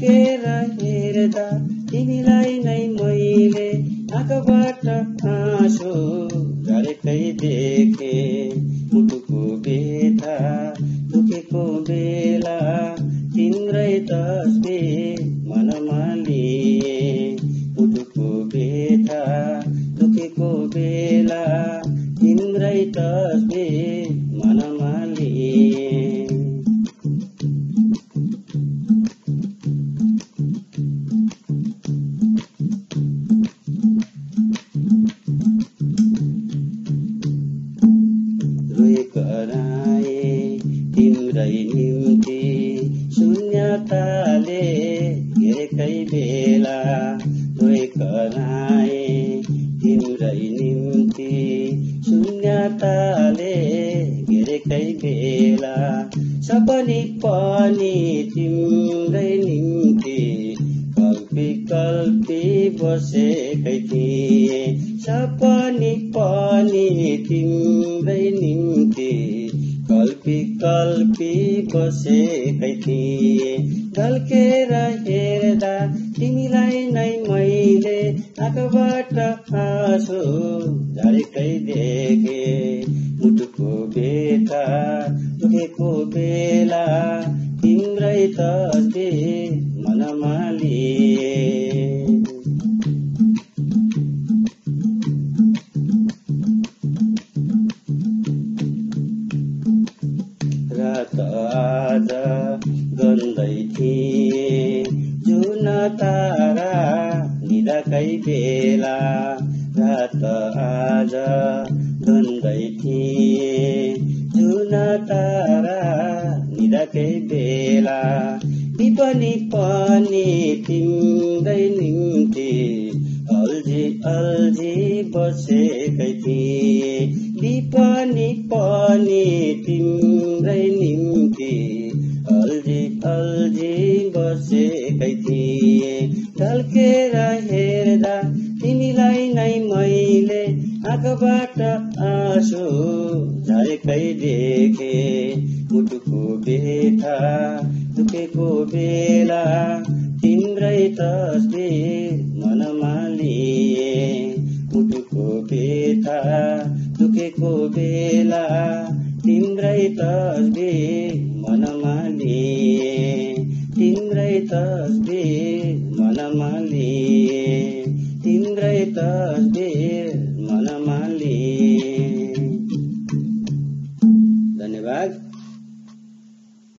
झुकेर हेर्दा तिमीलाई नै निम्ति शून्यताले घेरेकै बेला रोए कराए तिम्रै निम्ति शून्यताले घेरेकै बेला सपनी पनि तिम्रै निम्ति कल्पी कल्पी बसेकै थिए। सपनी पनि निम्ति कल्पी कल्पी बसेकै थिए ढल्केर हेर्दा तिमीलाई नै मैले आँखाबाट आँसु झरेकै देखे। मुटुको बेटा दुखेको बेला तिम्रै तस्बिर आज गन्दै थिए। जुन तारा निदाकै बेला रात आज गन्दै थिए। जुन तारा निदाकै बेला टिपनी पनि तिम्रै निम्ति अल्झी अल्झी बसेकै थिए। विपनी पनि तिम्रै निम्ति ढल्केर हेर्दा तिमीलाई नै मैले आँखाबाट आँसु झरेकै देखे। मुटुको बेथा दुखेको बेला तिम्रै तस्बिर मनमा लिए। मुटुको बेथा दुखेको बेला तिम्रै तस्बिर